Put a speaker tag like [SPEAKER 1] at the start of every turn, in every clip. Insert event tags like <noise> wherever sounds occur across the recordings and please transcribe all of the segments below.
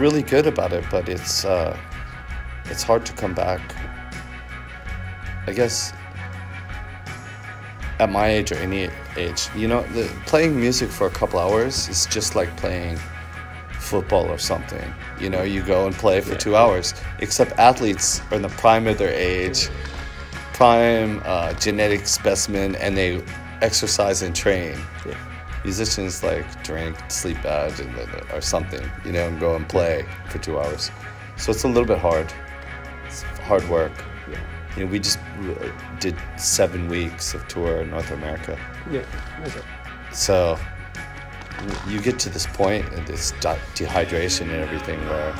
[SPEAKER 1] really good about it, but it's uh, it's hard to come back. I guess at my age or any age, you know, the, playing music for a couple hours is just like playing football or something. You know, you go and play for two hours. Except athletes are in the prime of their age, prime uh, genetic specimen, and they exercise and train.
[SPEAKER 2] Yeah.
[SPEAKER 1] Musicians like drink, sleep bad, and, then- or something, you know, and go and play for two hours. So it's a little bit hard. It's hard work.
[SPEAKER 2] Yeah.
[SPEAKER 1] You know, we just uh, did seven weeks of tour in North America.
[SPEAKER 2] Yeah. Okay.
[SPEAKER 1] So you get to this point and it's dehydration and everything where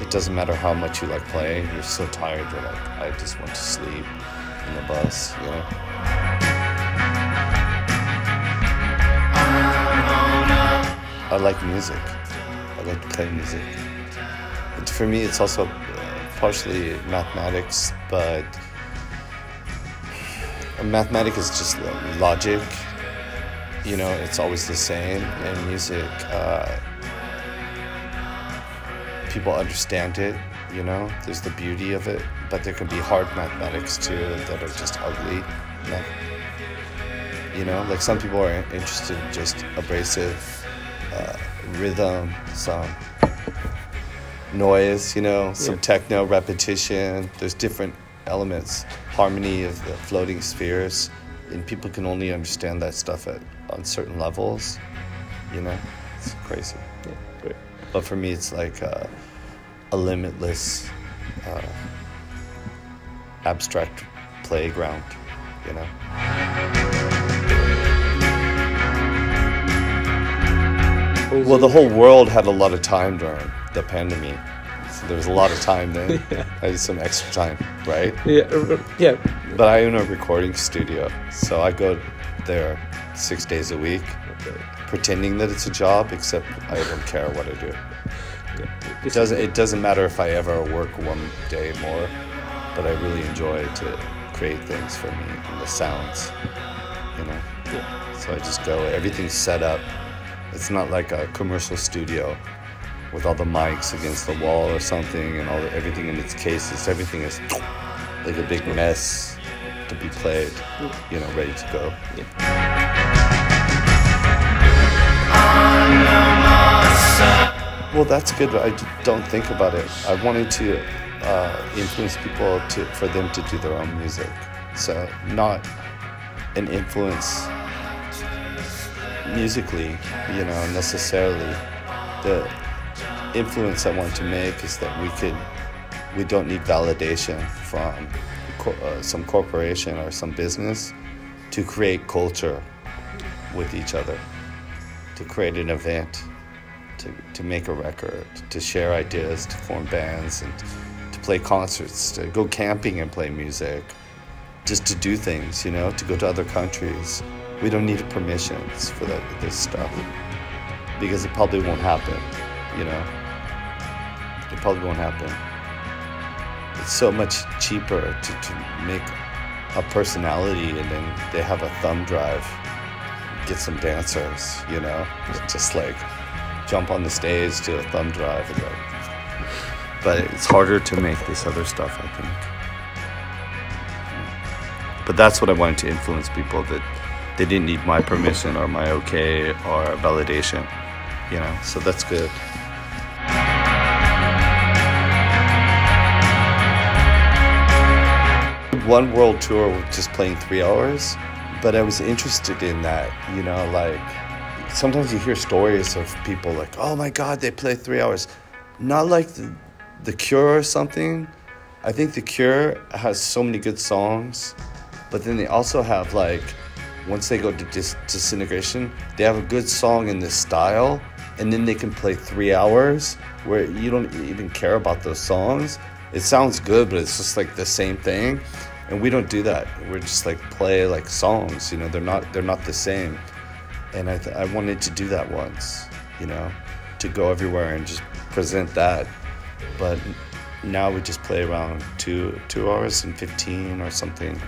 [SPEAKER 1] it doesn't matter how much you like playing, you're so tired, you're like, I just want to sleep in the bus, you know? I like music. I like to play music. But for me, it's also uh, partially mathematics, but mathematics is just logic you know it's always the same and music uh, people understand it you know there's the beauty of it but there can be hard mathematics too that are just ugly you know like some people are interested in just abrasive rhythm some noise you know some
[SPEAKER 2] Yeah.
[SPEAKER 1] techno repetition there's different elements harmony of the floating spheres and people can only understand that stuff at on certain levels you know it's crazy
[SPEAKER 2] Yeah. Great.
[SPEAKER 1] but for me it's like uh, a limitless uh, abstract playground you know well the whole world had a lot of time during the pandemic so there was a lot of time then <laughs> i had some extra time right
[SPEAKER 2] Yeah. Yeah.
[SPEAKER 1] but i own a recording studio so i go there six days a week
[SPEAKER 2] Okay.
[SPEAKER 1] pretending that it's a job except i don't care what i do
[SPEAKER 2] Yeah.
[SPEAKER 1] it doesn't it doesn't matter if i ever work one day more but i really enjoy to create things for me and the sounds you know
[SPEAKER 2] Yeah.
[SPEAKER 1] so i just go everything's set up it's not like a commercial studio with all the mics against the wall or something and all the, everything in its cases everything is like a big mess to be played you know ready to go Well, that's good. I don't think about it. I wanted to uh, influence people to for them to do their own music. So not an influence musically, you know, necessarily. The influence I want to make is that we could, we don't need validation from uh, some corporation or some business to create culture with each other, to create an event to, to make a record, to share ideas, to form bands, and to play concerts, to go camping and play music, just to do things, you know, to go to other countries. We don't need permissions for that, this stuff because it probably won't happen, you know. It probably won't happen. It's so much cheaper to, to make a personality and then they have a thumb drive, get some dancers, you know, just like jump on the stage to a thumb drive and go. But it's harder to make this other stuff, I think. But that's what I wanted to influence people that they didn't need my permission or my okay or validation, you know. So that's good. One world tour with just playing three hours, but I was interested in that, you know, like sometimes you hear stories of people like, oh my God, they play three hours. Not like the, the Cure or something. I think The Cure has so many good songs, but then they also have like, once they go to dis- disintegration, they have a good song in this style, and then they can play three hours where you don't even care about those songs. It sounds good, but it's just like the same thing, and we don't do that. We're just like play like songs, you know. They're not they're not the same and I, th- I wanted to do that once, you know, to go everywhere and just present that. But now we just play around two two hours and fifteen or something,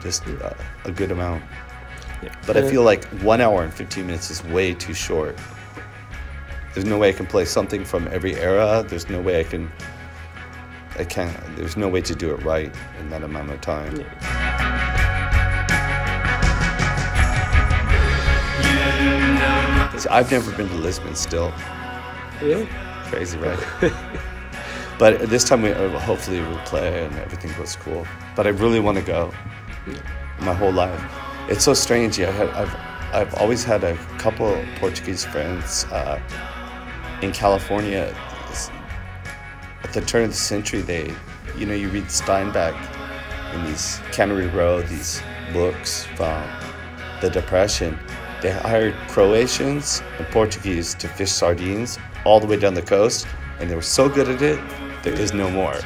[SPEAKER 1] just uh, a good amount.
[SPEAKER 2] Yeah.
[SPEAKER 1] But I feel like one hour and fifteen minutes is way too short. There's no way I can play something from every era. There's no way I can. I can't. There's no way to do it right in that amount of time.
[SPEAKER 2] Yeah.
[SPEAKER 1] So I've never been to Lisbon. Still
[SPEAKER 2] Yeah.
[SPEAKER 1] crazy, right? <laughs> but this time we uh, hopefully we'll play and everything goes cool. But I really want to go. My whole life. It's so strange. Yeah, I had, I've I've always had a couple Portuguese friends uh, in California. At the turn of the century, they, you know, you read Steinbeck in these Cannery Row, these books from the Depression. They hired Croatians and Portuguese to fish sardines all the way down the coast, and they were so good at it, there is no more.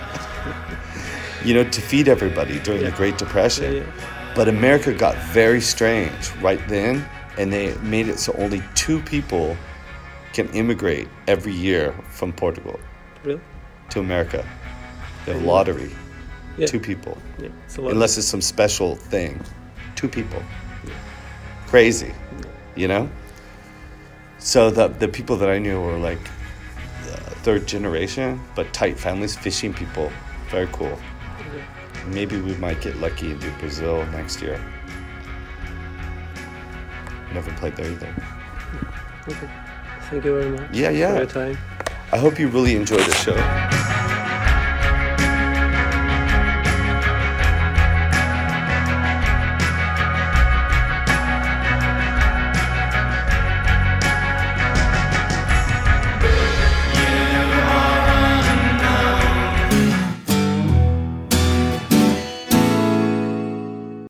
[SPEAKER 1] <laughs> you know, to feed everybody during the Great Depression.
[SPEAKER 2] Yeah, yeah.
[SPEAKER 1] But America got very strange right then, and they made it so only two people can immigrate every year from Portugal
[SPEAKER 2] Really?
[SPEAKER 1] to America. They The lottery,
[SPEAKER 2] Yeah.
[SPEAKER 1] two people,
[SPEAKER 2] Yeah. It's
[SPEAKER 1] unless it's some special thing. Two people. Yeah. Crazy, you know? So the, the people that I knew were like uh, third generation, but tight families, fishing people. Very cool. Maybe we might get lucky and do Brazil next year. Never played there either.
[SPEAKER 2] Okay. Thank you very much
[SPEAKER 1] Yeah,
[SPEAKER 2] for
[SPEAKER 1] yeah.
[SPEAKER 2] your time.
[SPEAKER 1] I hope you really enjoy the show.